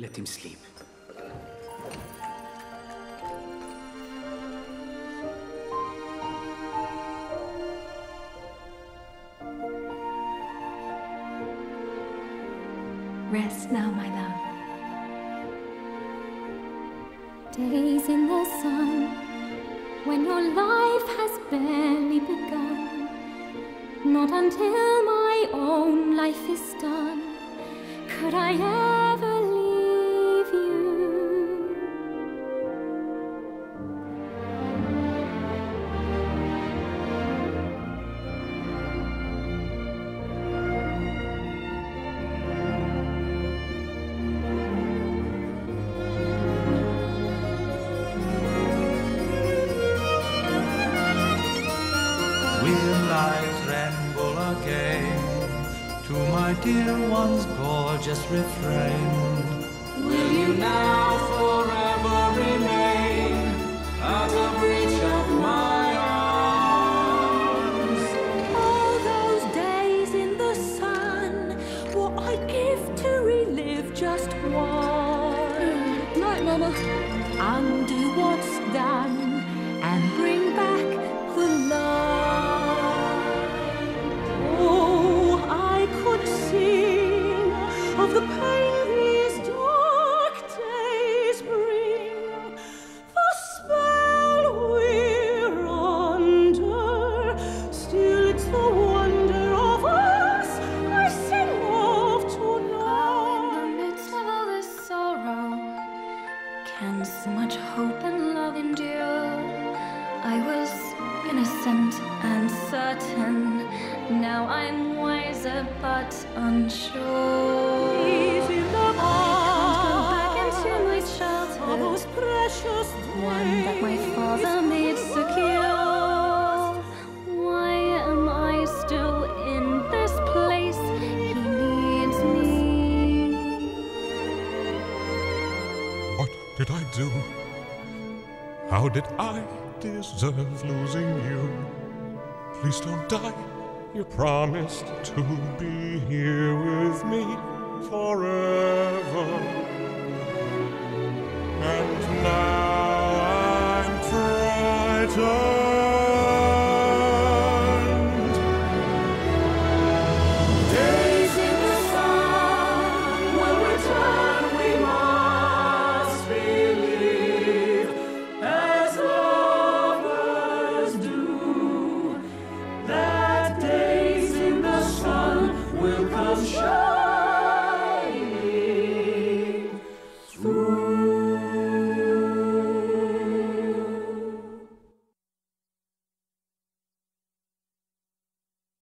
Let him sleep. Rest now, my love. Days in the sun, when your life has barely begun. Not until my own life is done could I ever Will I tremble again to my dear one's gorgeous refrain? Will you now certain. Now I'm wiser but unsure. Did I do? How did I deserve losing you? Please don't die. You promised to be here with me forever.